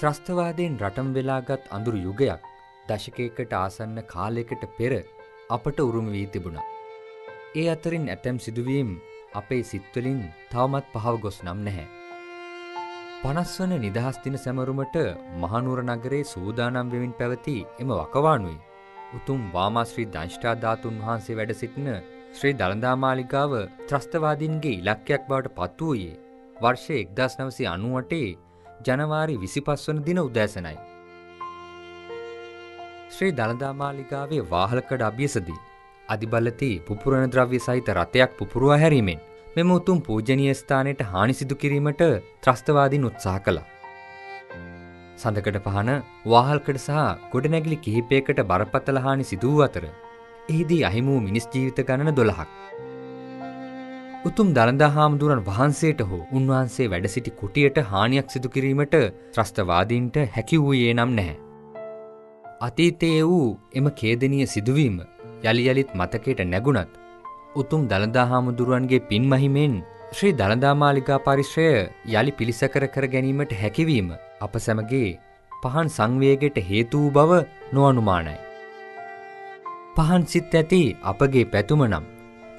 ත්‍රස්තවාදයෙන් රටම් වෙලාගත් අඳුරු යුගයක් දශකයකට ආසන්න කාලයකට පෙර අපට උරුම වී තිබුණා. ඒ අතරින් ඇතැම් සිදුවීම් අපේ සිත්වලින් තවමත් පහව ගොස් නම් නැහැ. පනස්වන නිදහස් දින සැමරුමට මහනුවර නගරේ සූදානම් වෙමින් පැවති එම වකවානුයි. උතුම් වාමාශ්‍රී දංෂ්ටාධාතුන් වහන්සේ වැඩ සිටින ශ්‍රී දළදාමාලිකාව ත්‍රස්තවාදීන්ගේ ඉලක්කයක් බවට පත් වූයේ වර්ෂය එක්දස් නවසි අනුවටේ ජනවාරි විසිපස් වන දින උදෑසනයි. ශ්‍රී දළදාමාලිකාවේ වාහලකඩ අභියසදී අධිබලති පුපුරණ ද්‍රව්‍ය සහිත රථයක් පුපුරුවා හැරීමෙන් මෙම උතුම් පූජනීය ස්ථානයට හානි සිදු කිරීමට ත්‍රස්තවාදීන් උත්සාහ කළා. සඳකඩ පහන වාහල්කඩ සහ ගොඩනැගිලි කිහිපයකට බරපතල හානි සිදු වූ අතර එහිදී අහිමි වූ මිනිස් ජීවිත ගණන 12ක්. උතුම් දළදා හාමුදුරන් වහන්සේට හෝ උන්වහන්සේ වැඩ සිටි කුටියට හානියක් සිදු කිරීමට ත්‍රස්තවාදීන්ට හැකි වූයේ නම් නැහැ. අතීතයේ වූ එම ඛේදනීය සිදුවීම යලි යලිත් මතකයට නැගුණත් උතුම් දළදා හාමුදුරුවන්ගේ පින්මහිමෙන් ශ්‍රී දළදා මාලිගා පරිශ්‍රය යලි පිළිසකර කර ගැනීමට හැකිවීම අප සැමගේ පහන් සංවේගයට හේතු වූ බව නොඅනුමානයි. පහන් සිත් ඇති අපගේ පැතුම නම්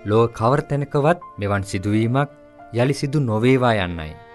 ලෝ කවර තැනකවත් මෙවන් සිදුවීමක් යළි සිදු නොවේවා යන්නයි.